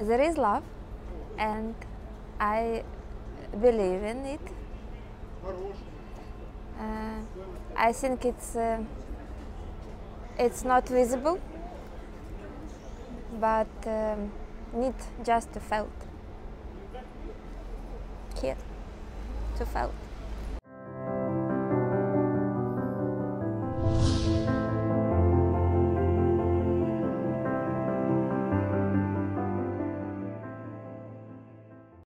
there is love and I believe in it. Uh, I think it's uh, it's not visible, but um, need just to felt here to felt.